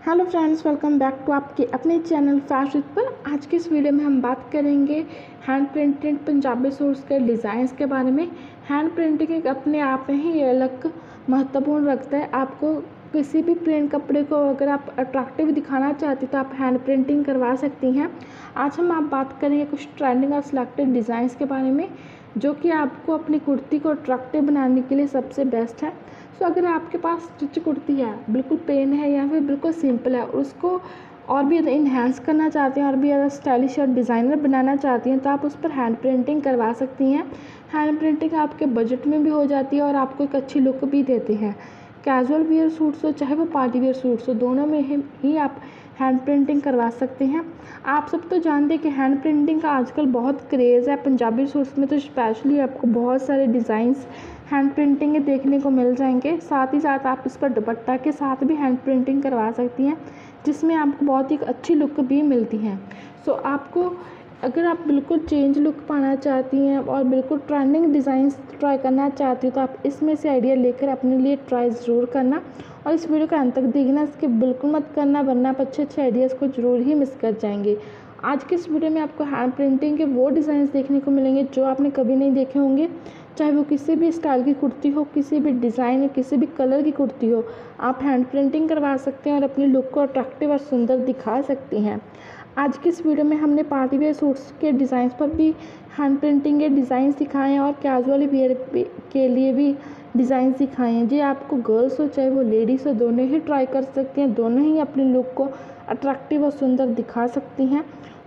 Hello friends, welcome back to आपके अपने channel fashion पर। आज के इस वीडियो में हम बात करेंगे हैंड प्रिंटेड पंजाबी सूट्स के डिज़ाइंस के बारे में। हैंड प्रिंटिंग एक अपने आप में ही अलग महत्वपूर्ण रखता है। आपको किसी भी प्रिंट कपड़े को अगर आप अट्रैक्टिव दिखाना चाहती तो आप हैंड प्रिंटिंग करवा सकती हैं। आज हम आप बात करेंगे कुछ ट्रेंडिंग और सिलेक्टेड डिज़ाइंस के बारे में, जो कि आपको अपनी कुर्ती को अट्रैक्टिव बनाने के लिए सबसे बेस्ट है। सो अगर आपके पास स्टिच कुर्ती है, बिल्कुल पेन है या फिर बिल्कुल सिंपल है, उसको और भी इन्हेंस करना चाहते हैं और भी ज़्यादा स्टाइलिश और डिज़ाइनर बनाना चाहती हैं तो आप उस पर हैंड प्रिंटिंग करवा सकती हैं। हैंड प्रिंटिंग आपके बजट में भी हो जाती है और आपको एक अच्छी लुक भी देती है। कैजुअल वियर सूट्स हो, चाहे वो पार्टी वियर सूट्स हो, दोनों में ही आप हैंड प्रिंटिंग करवा सकते हैं। आप सब तो जानते हैं कि हैंड प्रिंटिंग का आजकल बहुत क्रेज़ है। पंजाबी सूट्स में तो स्पेशली आपको बहुत सारे डिज़ाइंस हैंड प्रिंटिंग के देखने को मिल जाएँगे। साथ ही साथ आप इस पर दुपट्टा के साथ भी हैंड प्रिंटिंग करवा सकती हैं, जिसमें आपको बहुत ही अच्छी लुक भी मिलती है। सो आपको अगर आप बिल्कुल चेंज लुक पाना चाहती हैं और बिल्कुल ट्रेंडिंग डिज़ाइंस ट्राई करना चाहती हो तो आप इसमें से आइडिया लेकर अपने लिए ट्राई ज़रूर करना। और इस वीडियो को अंत तक देखना इसके बिल्कुल मत करना, वरना आप अच्छे अच्छे आइडियाज़ को ज़रूर ही मिस कर जाएँगे। आज के इस वीडियो में आपको हैंड प्रिंटिंग के वो डिज़ाइन देखने को मिलेंगे जो आपने कभी नहीं देखे होंगे। चाहे वो किसी भी स्टाइल की कुर्ती हो, किसी भी डिज़ाइन या किसी भी कलर की कुर्ती हो, आप हैंड प्रिंटिंग करवा सकते हैं और अपनी लुक को अट्रैक्टिव और सुंदर दिखा सकती हैं। आज की इस वीडियो में हमने पार्टी वेयर सूट्स के डिज़ाइंस पर भी हैंड प्रिंटिंग के डिज़ाइन सिखाए हैं और कैजुअल वेयर के लिए भी डिज़ाइन सिखाए हैं। जी, आपको गर्ल्स हो चाहे वो लेडीज़ हो, दोनों ही ट्राई कर सकती हैं, दोनों ही अपनी लुक को अट्रैक्टिव और सुंदर दिखा सकती हैं।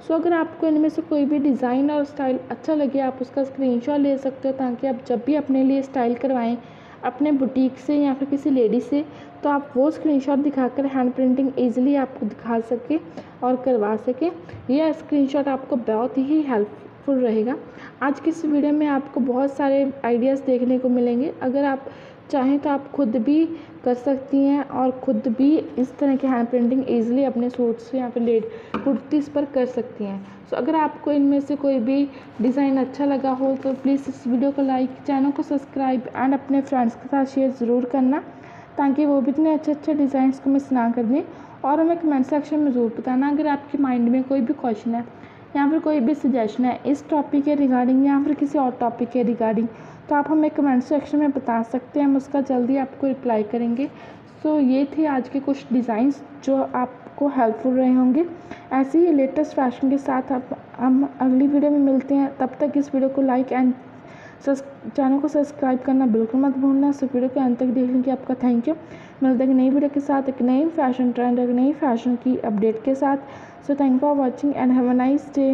सो, अगर आपको इनमें से कोई भी डिज़ाइन और स्टाइल अच्छा लगे, आप उसका स्क्रीनशॉट ले सकते हो ताकि आप जब भी अपने लिए स्टाइल करवाएँ अपने बुटीक से या फिर किसी लेडी से तो आप वो स्क्रीनशॉट दिखाकर हैंड प्रिंटिंग ईजिली आपको दिखा सके और करवा सके। यह स्क्रीनशॉट आपको बहुत ही हेल्पफुल रहेगा। आज की इस वीडियो में आपको बहुत सारे आइडियाज़ देखने को मिलेंगे। अगर आप चाहें तो आप खुद भी कर सकती हैं और ख़ुद भी इस तरह की हैंड प्रिंटिंग ईजिली अपने सूट्स या फिर लेड कुर्तीज़ पर कर सकती हैं। सो अगर आपको इनमें से कोई भी डिज़ाइन अच्छा लगा हो तो प्लीज़ इस वीडियो को लाइक चैनल को सब्सक्राइब एंड अपने फ्रेंड्स के साथ शेयर ज़रूर करना, ताकि वो भी इतने अच्छे अच्छे डिज़ाइंस को मिस ना कर दें। और हमें कमेंट सेक्शन में ज़रूर बताना अगर आपके माइंड में कोई भी क्वेश्चन है, या फिर कोई भी सजेशन है इस टॉपिक के रिगार्डिंग या फिर किसी और टॉपिक के रिगार्डिंग तो आप हमें कमेंट सेक्शन में बता सकते हैं, हम उसका जल्दी आपको रिप्लाई करेंगे। सो ये थे आज के कुछ डिज़ाइंस जो आपको हेल्पफुल रहे होंगे। ऐसे ही लेटेस्ट फ़ैशन के साथ आप हम अगली वीडियो में मिलते हैं। तब तक इस वीडियो को लाइक एंड चैनल को सब्सक्राइब करना बिल्कुल मत भूलना। इस वीडियो को अंत तक देख लेंगे आपका थैंक यू मिलते हैं नई वीडियो के साथ, एक नई फ़ैशन ट्रेंड एक नई फ़ैशन की अपडेट के साथ। So thank for watching and have a nice day